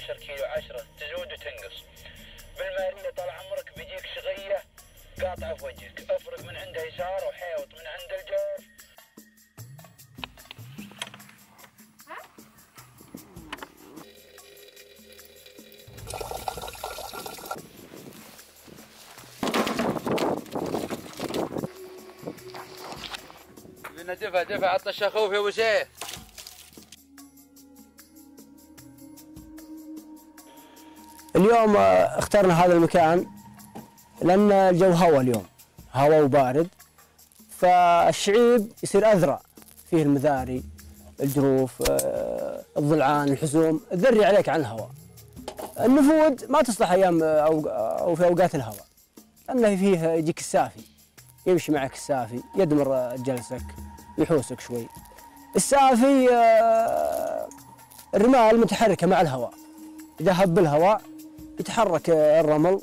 كيلو 12 كيلو 10 تزود وتنقص. بالمارية طال عمرك بيجيك شغية قاطعة في وجهك. افرق من عندها يسار وحيوط من عند الجوف دفع دفع عطى الشخوف يا اليوم آه، اخترنا هذا المكان لأن الجو هواء اليوم هواء وبارد. فالشعيب يصير أذرع فيه المذاري الجروف آه، الضلعان الحزوم. تذري عليك عن الهواء النفود ما تصلح أيام آه، أو أو في أوقات الهواء لأنه فيه يجيك السافي يمشي معك السافي يدمر جلسك يحوسك شوي. السافي الرمال متحركة مع الهواء إذا هب الهواء يتحرك الرمل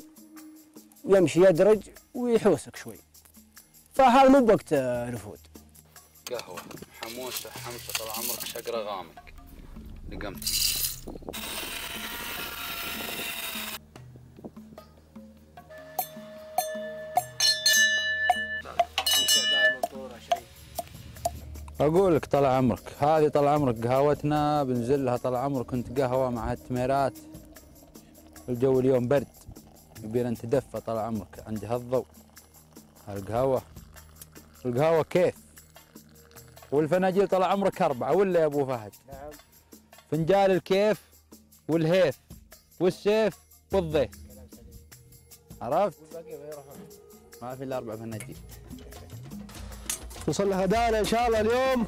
يمشي يدرج ويحوسك شوي. فهذا مو بوقت آه، رفود قهوة حموسة حمسة طال عمرك شقرة غامق. لقمتي أقول لك طال عمرك هذه طال عمرك قهوتنا بنزل لها طال عمرك كنت قهوة مع التميرات الجو اليوم برد. يبينا نتدفى طال عمرك. عندي هالضوء القهوه القهوة كيف؟ والفناجيل طال عمرك أربعة. ولا يا أبو فهد؟ نعم. فنجال الكيف والهيف والسيف والضيف. عرفت؟ ما في إلا أربع فناجيل. نوصل غدانا إن شاء الله اليوم.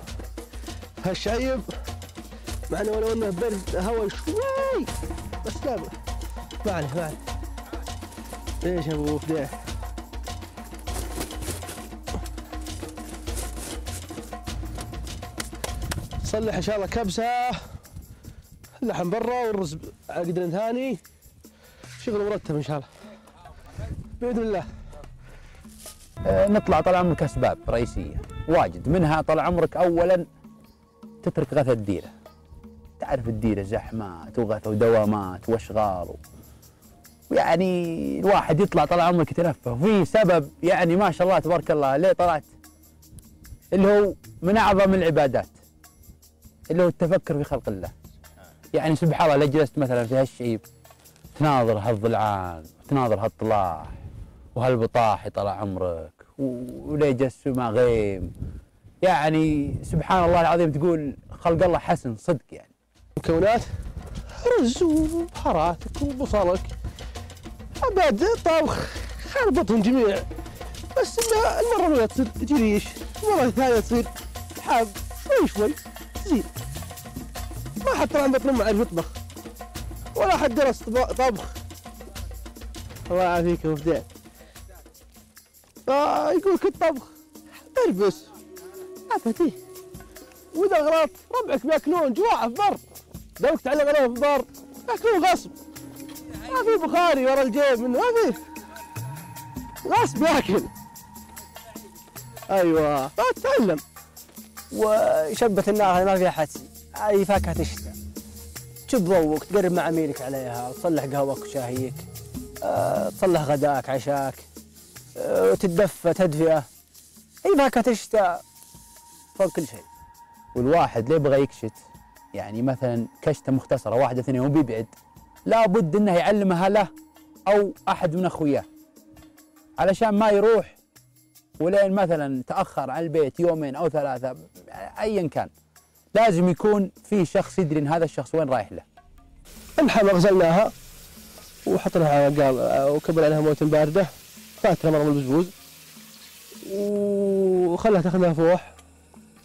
هالشعيب مع إنه ولو انه برد هواء شوي. بس لا ما عليه إيش يا أبو فديح صلح إن شاء الله كبسة اللحم برا والرز على قدر ثاني شغل مرتب إن شاء الله. بإذن الله. آه، نطلع طال عمرك أسباب رئيسية. واجد. منها طال عمرك اولا تترك غث الديرة. تعرف الديرة زحمات وغث ودوامات وأشغال و... ويعني الواحد يطلع طال عمرك يتنفه وفي سبب يعني ما شاء الله تبارك الله. ليه طلعت؟ اللي هو من أعظم العبادات. اللي هو التفكر في خلق الله. يعني سبحان الله لو جلست مثلا في هالشعيب تناظر هالضلعان وتناظر هالطلاح وهالبطاحي طال عمرك و- وليه جسمه غيم. يعني سبحان الله العظيم تقول خلق الله حسن صدق يعني. مكونات رز وبهاراتك وبصلك عباد طبخ خربطهم جميع. بس إنها المرة الأولى تصير جريش المرة الثانية تصير حاب شوي شوي. تزيد ما حد طلع بطن ما يعرف يطبخ ولا حد درس طب- طبخ. الله يعافيك يا مفديع فيقول لك الطبخ تربس. عفتيه واذا غلط ربعك بياكلون جواع في بر دوك تعلق عليهم في بر ياكلون غصب. ما في بخاري ورا الجيب منه ما في. غصب ياكل أيوه. فتعلم وشبة النار هذه ما فيها حدسي هذه فاكهة الشتاء. تشب ضوك تقرب مع عميلك عليها. وتصلح قهوك وشاهيك. آه، تصلح غداك عشاك. آه، تتدفى تدفئة. هي فاكهة الشتاء فوق كل شيء. والواحد ليه يبغى يكشت؟ يعني مثلا كشتة مختصرة واحدة اثنين وبيبعد. لابد إنه يعلمها له أو أحد من أخوياه. علشان ما يروح ولين مثلا تأخر عن البيت يومين أو ثلاثة ايا كان. لازم يكون في شخص يدري إن هذا الشخص وين رايح له. اللحمة غسلناها وحطيناها على قال وكبر عليها مويه باردة فاترة مرة من البزبوز. وخلها تاخذها فوح.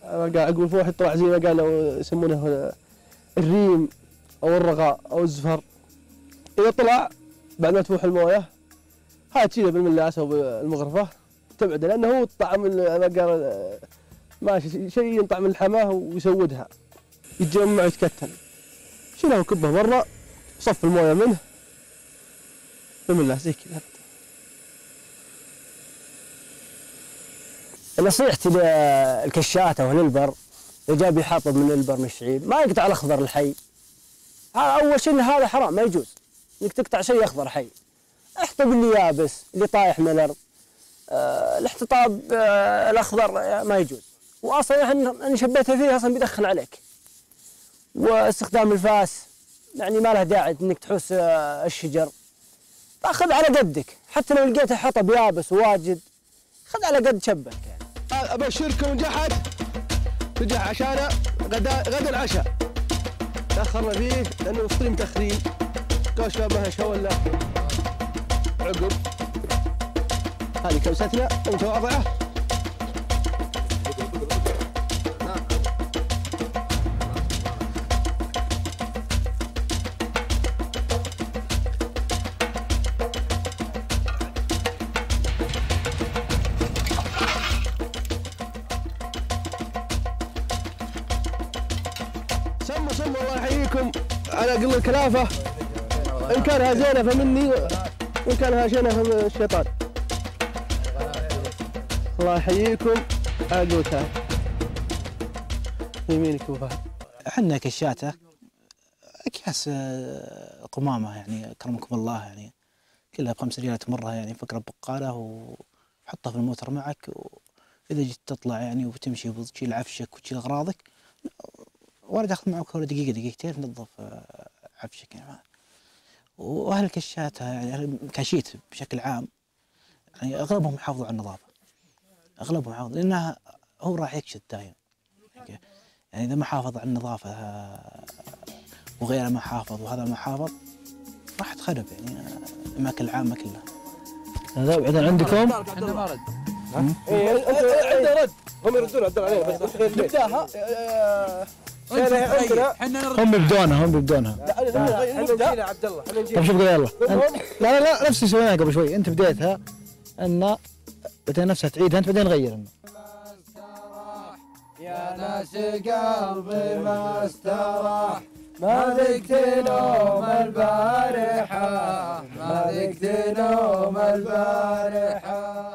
قال أقول فوح يطلع زي ما قالوا يسمونه الريم أو الرغاء أو الزفر. إذا طلع بعد ما تفوح الموية. هاي تشيله بالملاس أو بالمغرفه تبعده لأنه هو الطعم ال- ما قال ماشي شيء ينطع من اللحمه ويسودها. يتجمع ويتكتل. شيلها وكبه برا صف الموية منه. بالملاس زي كذا. نصيحتي للكشاتة وللبر إذا جاب يحطب من البر من الشعيب ما يقطع الأخضر الحي. هذا أول شيء هذا حرام ما يجوز. انك تقطع شيء أخضر حي. احطب اللي يابس اللي طايح من الأرض. آه الاحتطاب آه الأخضر آه، ما يجوز. واصلا أنا شبيتها فيه أصلا بيدخن عليك. واستخدام الفاس يعني ما له داعي إنك تحوس آه الشجر. فأخذ على قدك. حتى لو لقيته حطب يابس واجد خذ على قد شبك يعني. أبشركم نجحت نجح عشان غدا غدا العشاء. تاخرنا فيه لأنه مفطرين متاخرين ما هش ولا عقب. هذه كبستنا متواضعه سموا سموا الله يحييكم على قل الكلافة. إن كانها زينة فمني وإن كانها شينه فمن الشيطان الله يحييكم. على قولتها يمينك فهد إحنا كشاته أكياس آه، قمامة يعني أكرمكم الله يعني. كلها بخمس ريال تمرها يعني فكره بقالة وحطها في الموتر معك وإذا جيت تطلع يعني وتمشي وتشيل عفشك وتشيل اغراضك ولا تاخذ معك ولا دقيقة دقيقتين تنظف آه، عفشك يعني. وأهل كشاتها يعني أهل كاشيت بشكل عام يعني أغلبهم يحافظوا على النظافة. أغلبهم يحافظوا لانها هو راح يكشت دايم. يعني إذا ما حافظ على النظافة وغيره ما حافظ وهذا ما حافظ راح تخرب يعني الاماكن العامه كلها هذا بعدين عندكم؟ إحنا ما رد. عندنا رد. هم يردون عبد الله علينا بس نبداها هم يبدونها هم يبدونها. نبدا عبد الله إحنا نجي طيب شوف يلا. لا لا لا نفس اللي سويناه قبل شوي. أنت بديتها أن بعدين نفسها تعيدها أنت بعدين إنه. يا ناس قلبي ما استراح. ما ذقت نوم البارحة. ما ذقت نوم البارحة.